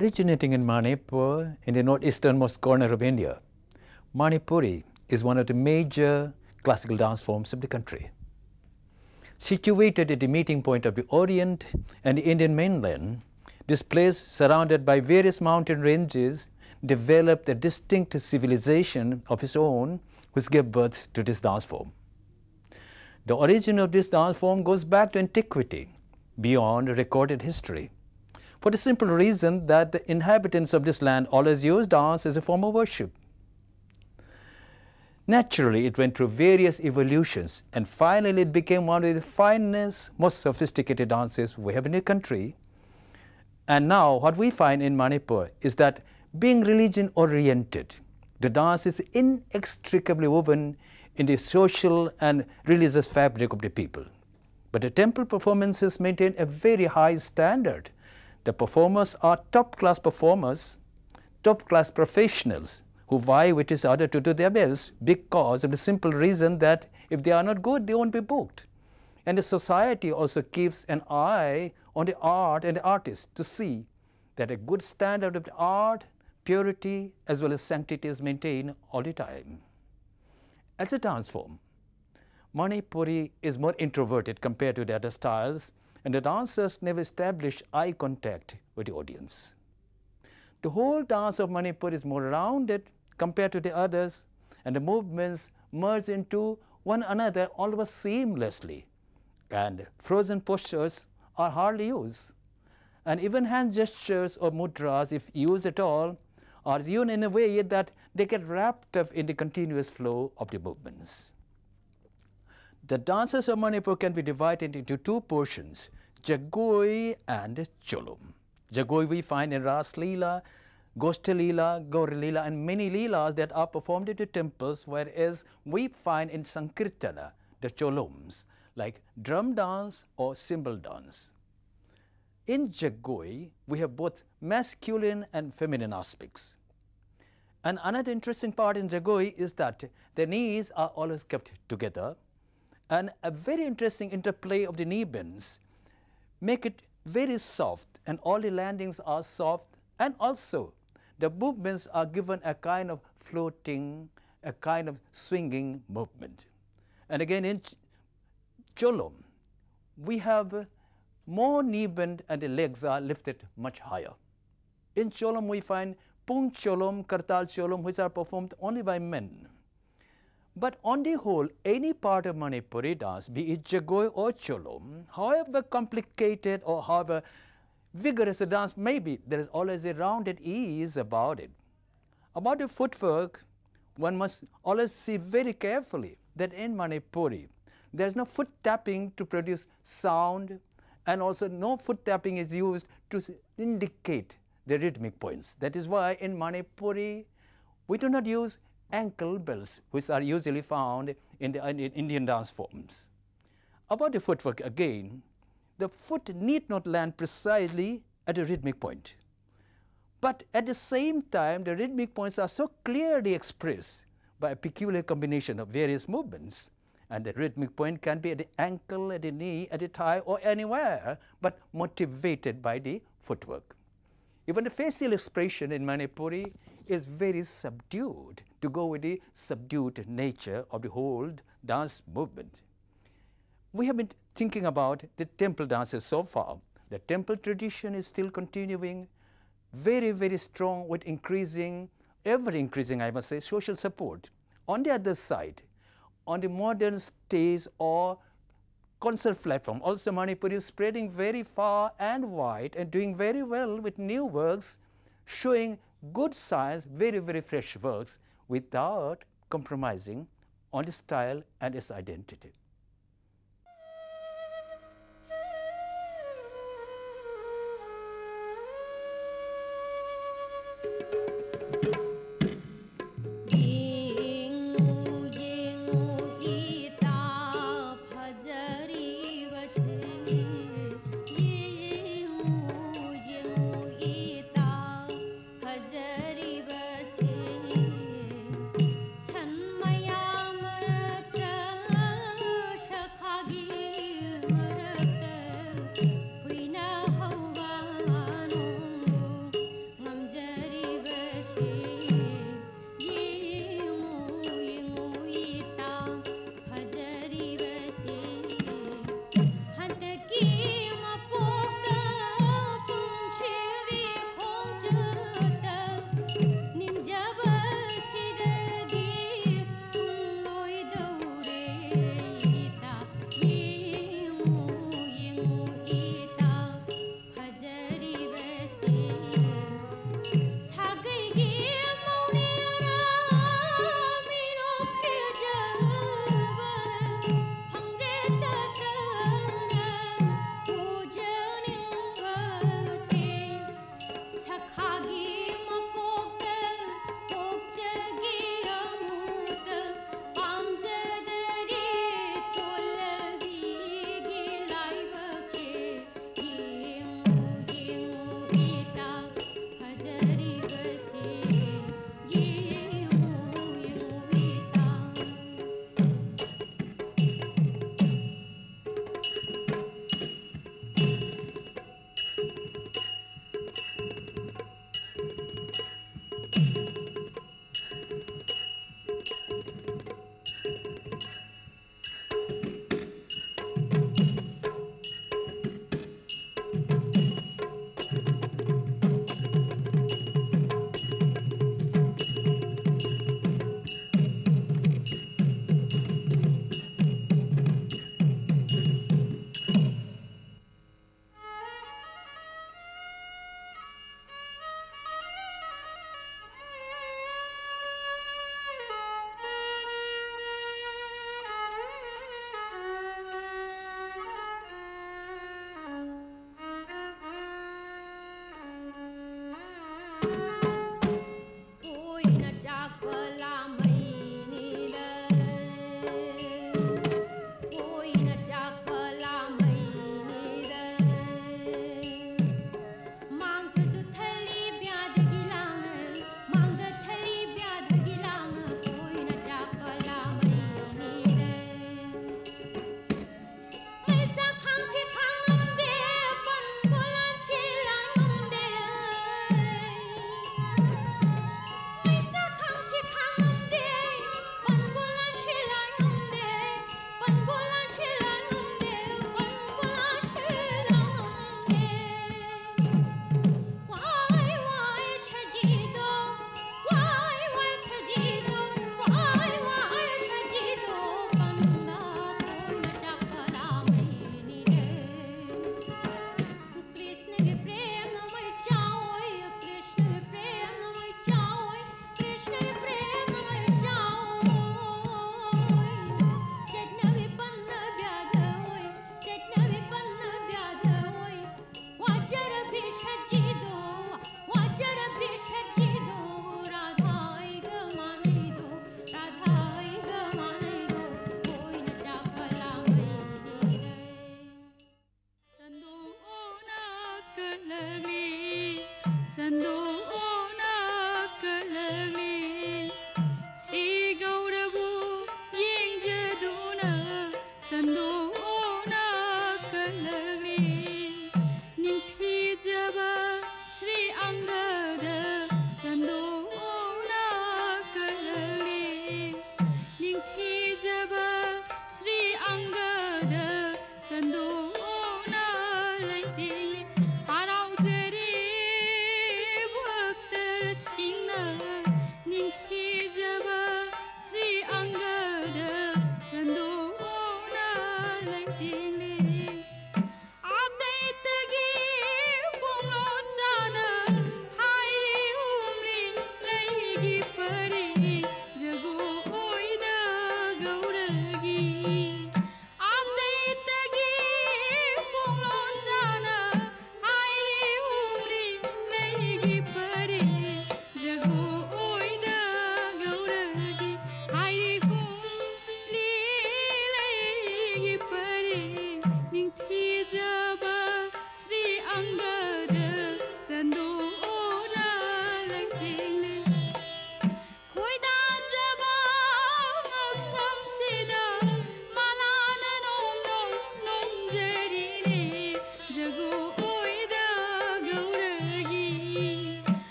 Originating in Manipur in the northeasternmost corner of India, Manipuri is one of the major classical dance forms of the country. Situated at the meeting point of the Orient and the Indian mainland, this place surrounded by various mountain ranges developed a distinct civilization of its own which gave birth to this dance form. The origin of this dance form goes back to antiquity, beyond recorded history for the simple reason that the inhabitants of this land always used dance as a form of worship. Naturally, it went through various evolutions and finally it became one of the finest, most sophisticated dances we have in the country. And now what we find in Manipur is that being religion oriented, the dance is inextricably woven in the social and religious fabric of the people. But the temple performances maintain a very high standard the performers are top class performers, top class professionals who vie with each other to do their best because of the simple reason that if they are not good, they won't be booked. And the society also keeps an eye on the art and the artist to see that a good standard of art, purity, as well as sanctity is maintained all the time. As a dance form, Manipuri is more introverted compared to the other styles and the dancers never establish eye contact with the audience. The whole dance of Manipur is more rounded compared to the others, and the movements merge into one another almost seamlessly, and frozen postures are hardly used. And even hand gestures or mudras, if used at all, are used in a way that they get wrapped up in the continuous flow of the movements. The dances of Manipur can be divided into two portions, Jagoi and Cholom. Jagoi we find in Ras Leela, Goshtha Leela, Gaur Leela and many Leelas that are performed in the temples whereas we find in Sankirtana the Choloms like drum dance or cymbal dance. In Jagoi, we have both masculine and feminine aspects. And another interesting part in Jagoi is that the knees are always kept together and a very interesting interplay of the knee bends make it very soft and all the landings are soft and also the movements are given a kind of floating, a kind of swinging movement. And again in Cholom, we have more knee bend and the legs are lifted much higher. In Cholom we find Pung Cholom, Kartal Cholom which are performed only by men. But on the whole, any part of Manipuri dance, be it Jagoi or Cholom, however complicated or however vigorous a dance may be, there is always a rounded ease about it. About the footwork, one must always see very carefully that in Manipuri, there is no foot tapping to produce sound and also no foot tapping is used to indicate the rhythmic points. That is why in Manipuri, we do not use ankle bells, which are usually found in the in Indian dance forms. About the footwork again, the foot need not land precisely at a rhythmic point. But at the same time, the rhythmic points are so clearly expressed by a peculiar combination of various movements. And the rhythmic point can be at the ankle, at the knee, at the thigh, or anywhere, but motivated by the footwork. Even the facial expression in Manipuri is very subdued to go with the subdued nature of the whole dance movement. We have been thinking about the temple dances so far. The temple tradition is still continuing, very, very strong with increasing, ever increasing, I must say, social support. On the other side, on the modern stage or concert platform, also Manipur is spreading very far and wide and doing very well with new works showing good science, very, very fresh works without compromising on its style and its identity. ။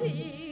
see.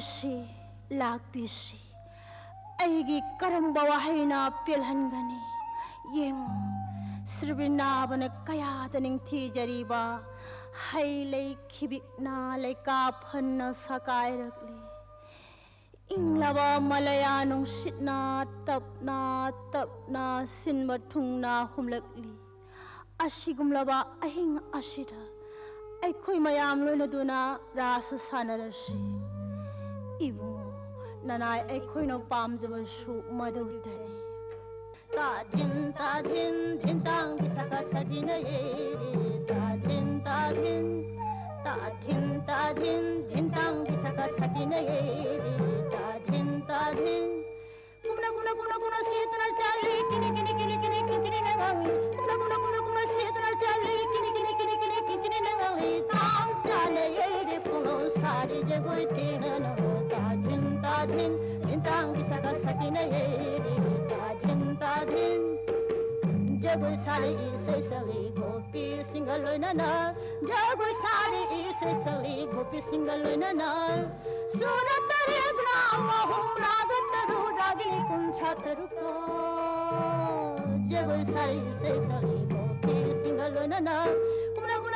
BC lakh BC करम बवाहना पेलहनगने ये सिरनाबन कयाद निजरीबा हई लेना fun सकायरगले इंगलवा मलया नुशना तपना तपना सिंब थूना हमलगली असीगुमलवा अहिंग अशिध अखोई मयाम लोनदुना रास सानरसी 이모 나나 에코이노 밤즈보 수마도 때 다딘 다딘 딘당 비사가 사진에 다딘 다딘 다딘 다딘 딘당 비사가 사진에 다딘 다딘 꿈나 꿈나 꿈나 꿈나 시드나 자리 기니 기니 기니 기니 기니 기니 가방이 꿈나 꿈나 꿈나 꿈나 시드나 자리 기니 기니 सारे इसे सली गोपी सिंगल नना जगोई सारे इसे सली गोपी सिंगल नना सूरत रे ग्राम हम राग तरु रागिनी कुंछा तरु को जगोई सारे इसे सली गोपी सिंगल नना कुना कुना कुना कुना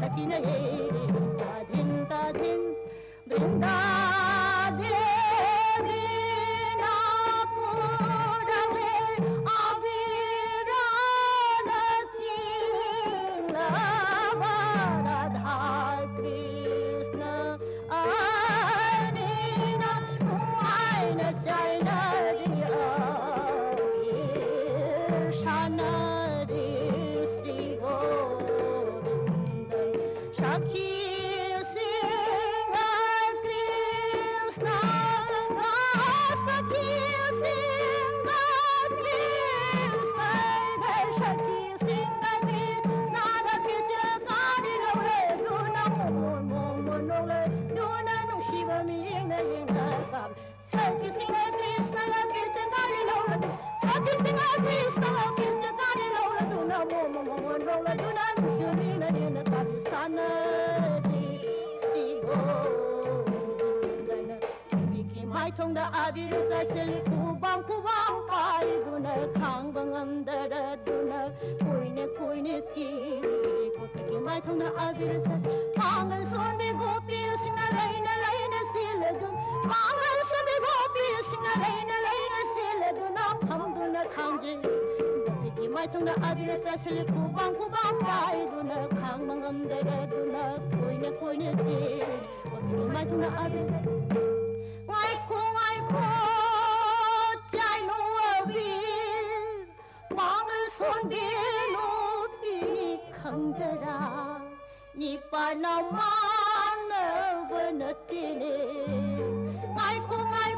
sakina ye ta dhin ta dhin brinda devi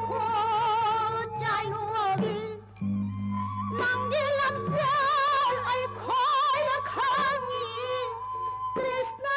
ko chai no avi mang de lam chal ai krishna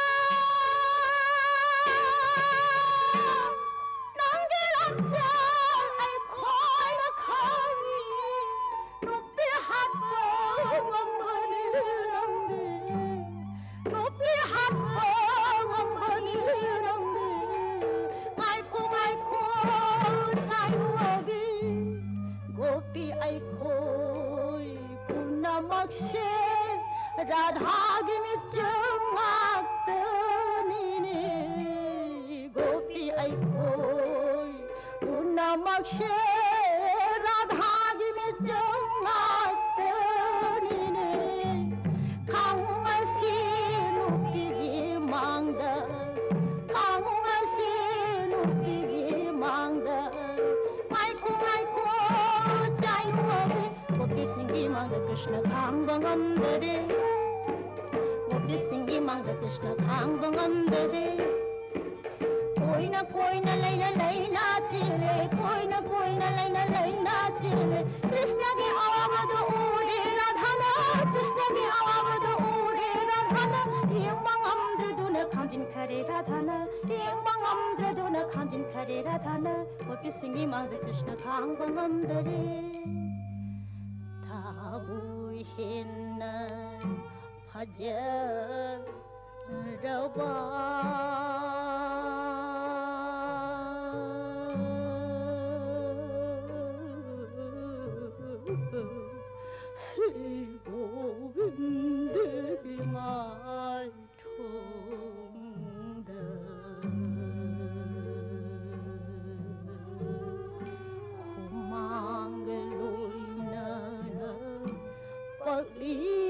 离。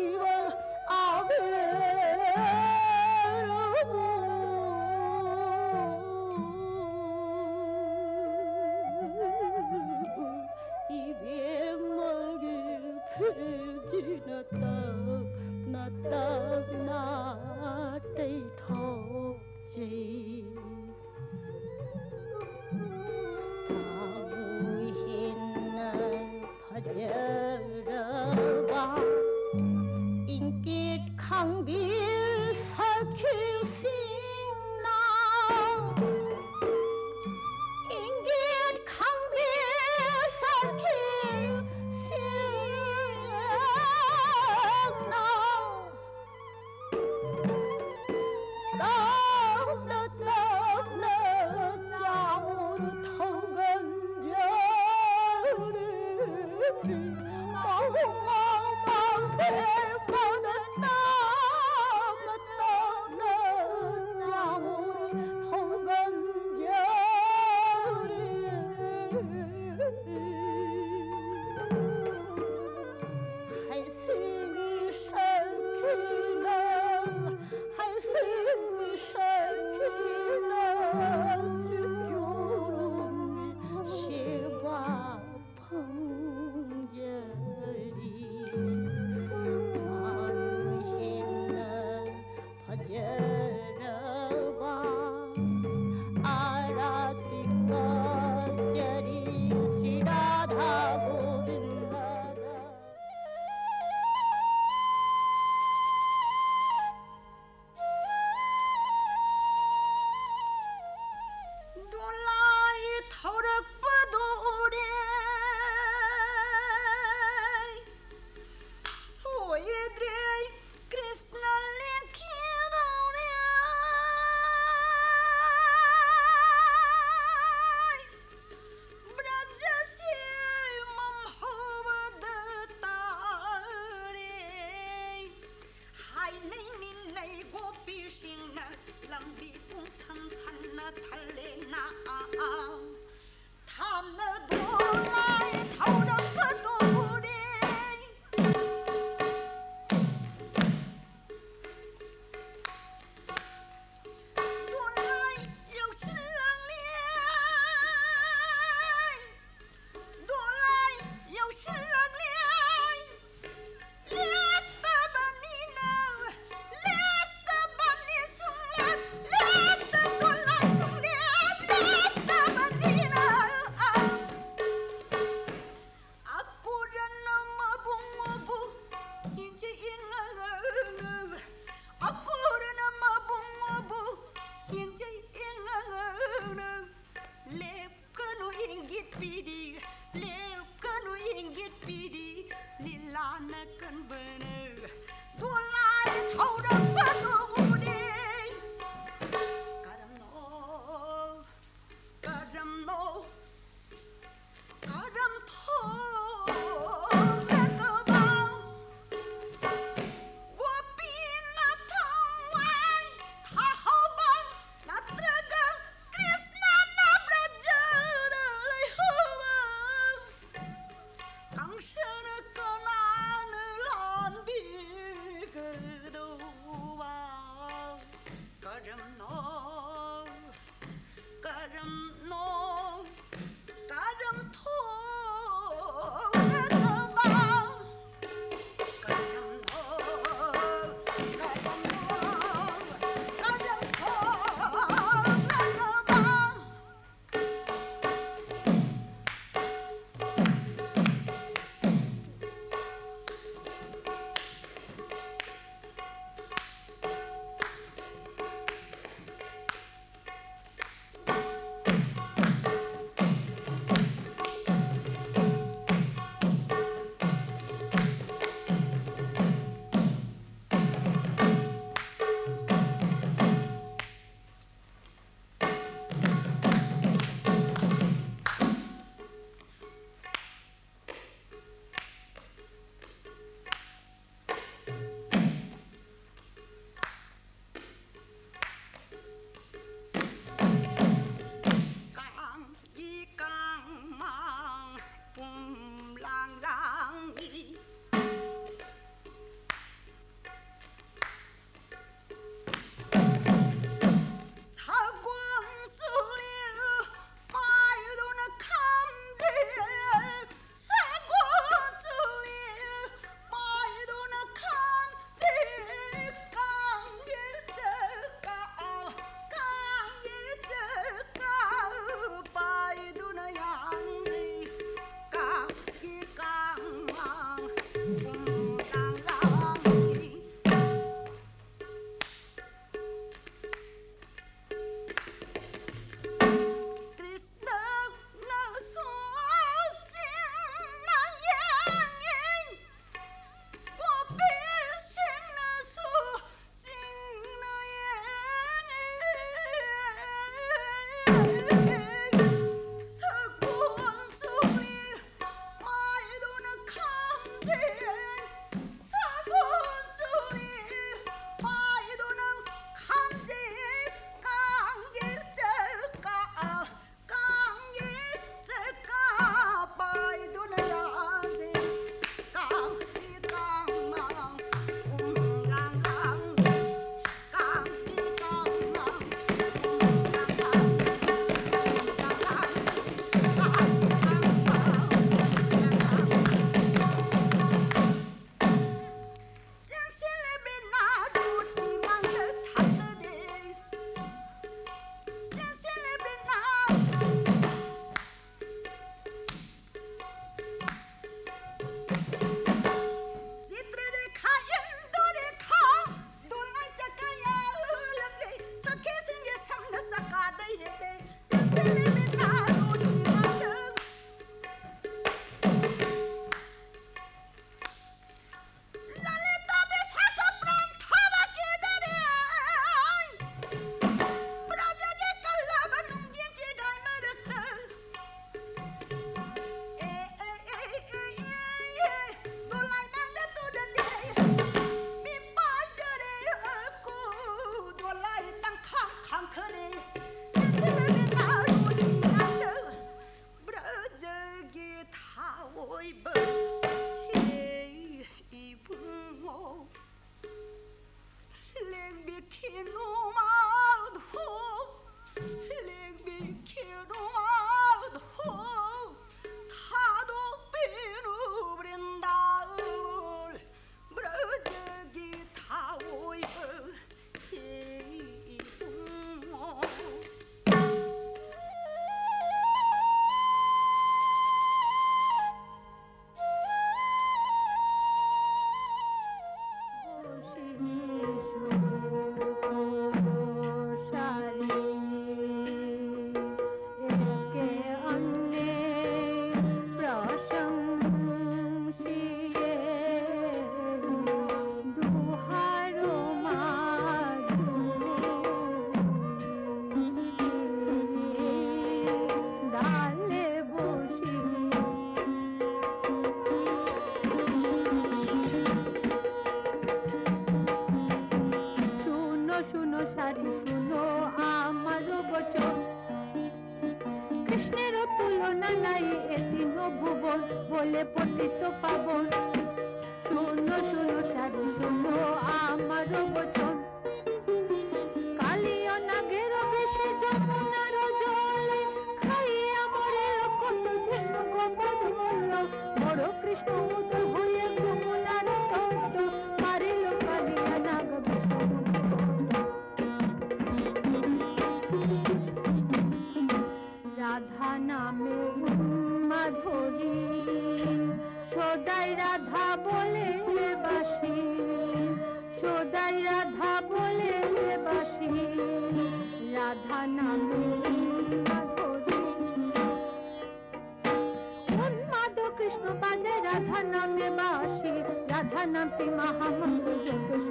अनपि महामङ्गुलकुश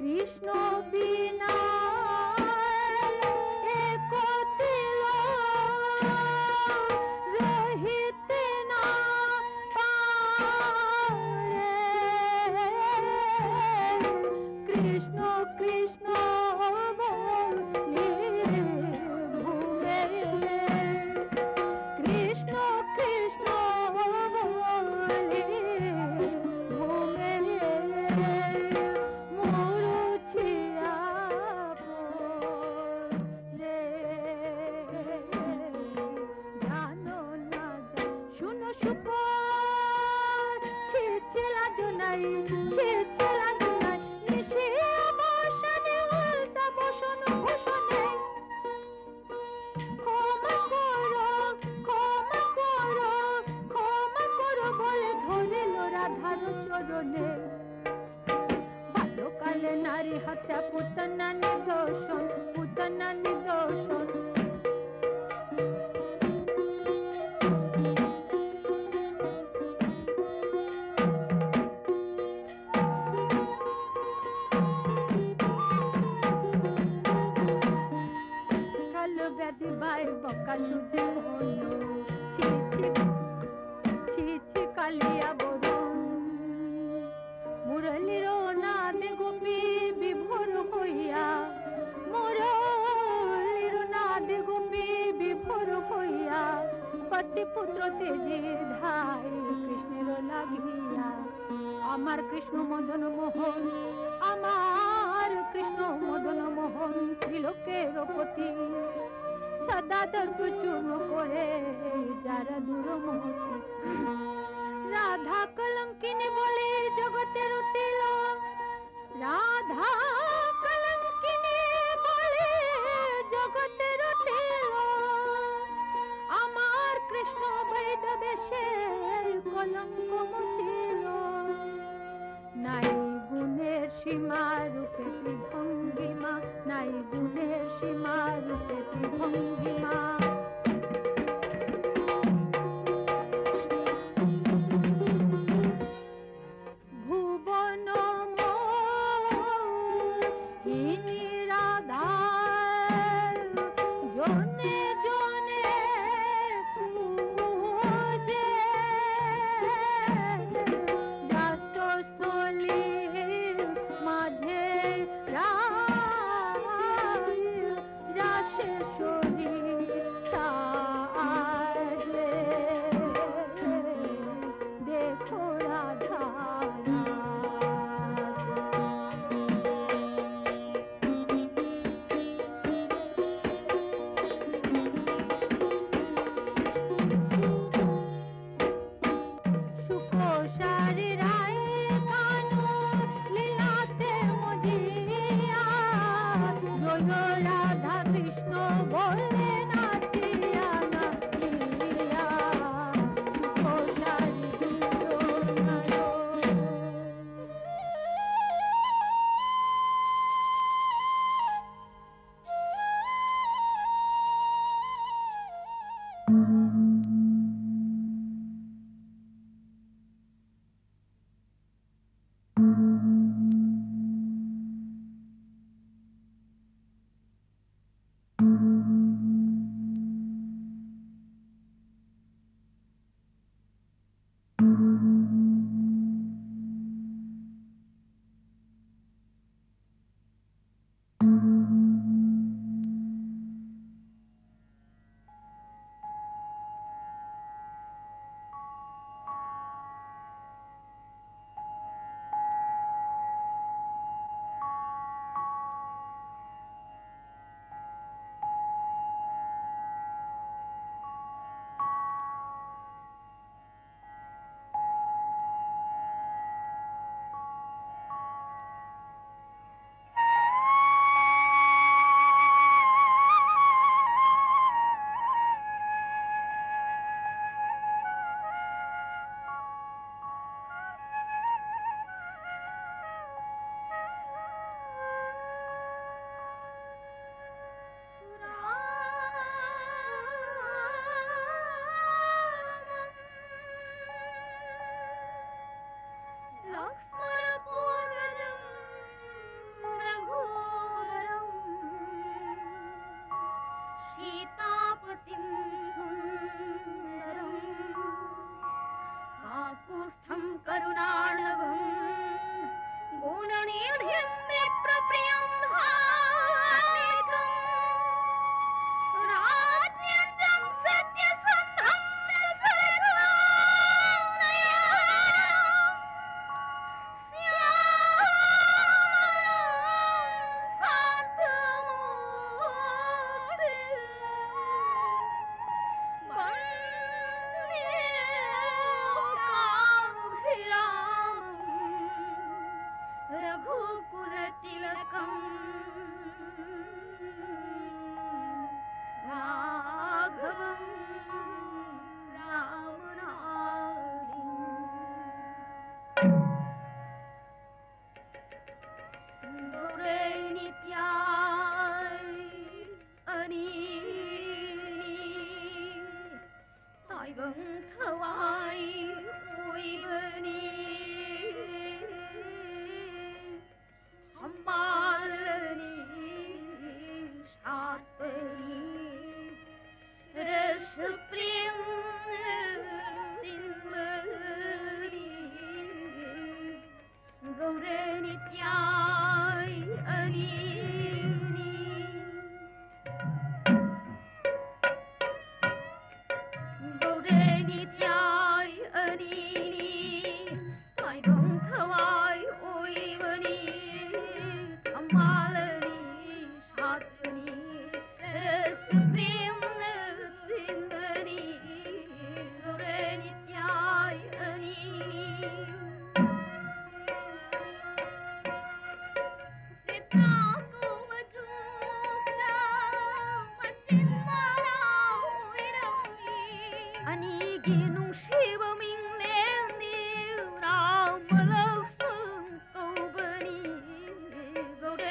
Krishna বিনা সদা দর্প চূর্ণ করে যারা দুরমতি রাধা কলঙ্কিনী বলে জগতে রুটিল রাধা কলঙ্কিনী বলে জগতে রুটিল আমার কৃষ্ণ বৈদ বেশে কলঙ্ক মুছিল নাই গুণের সীমা রূপে বিভঙ্গ ीमा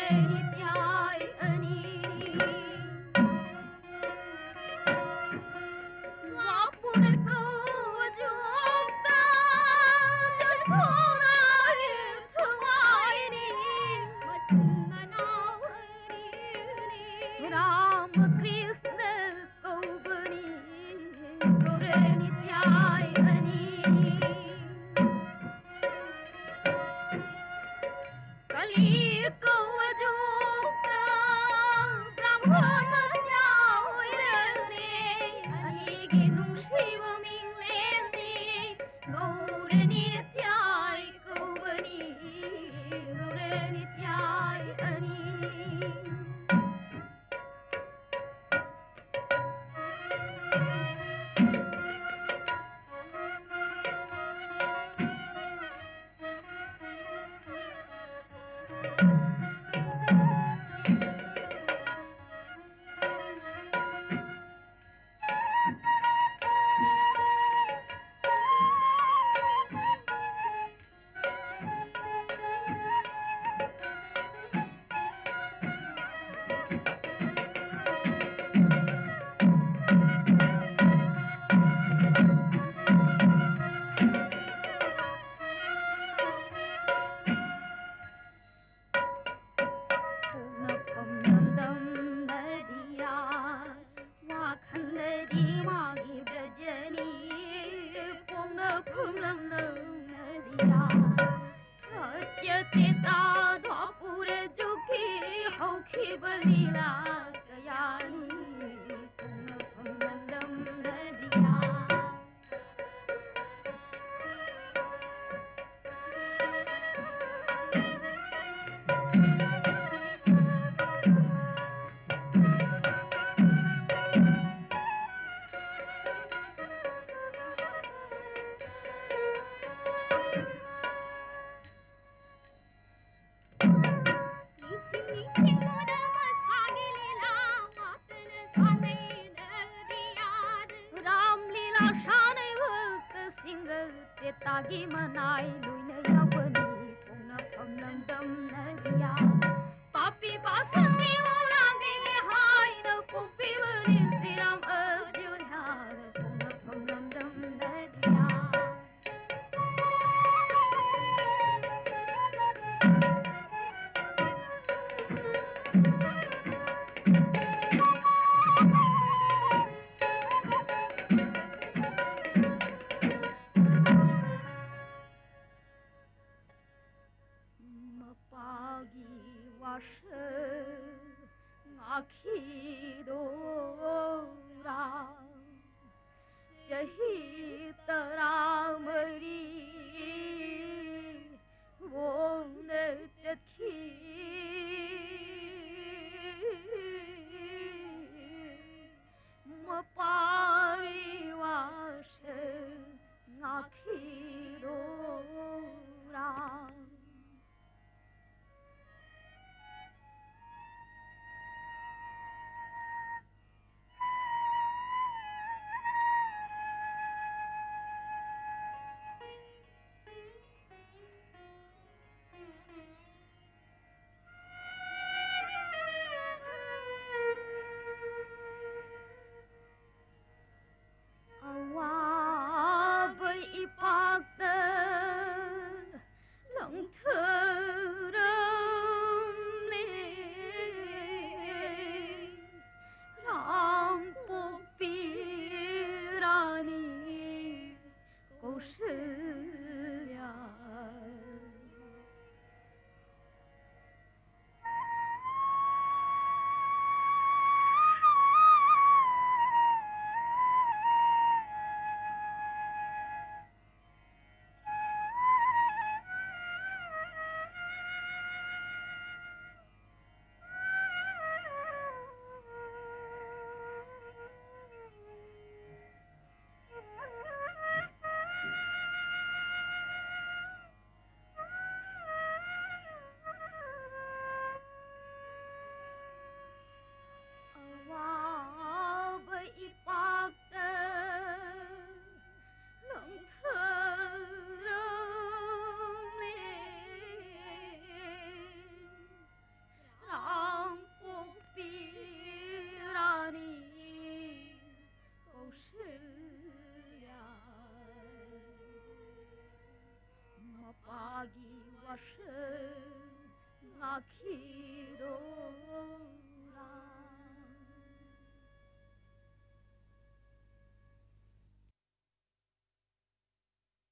ꯒꯧꯔꯦ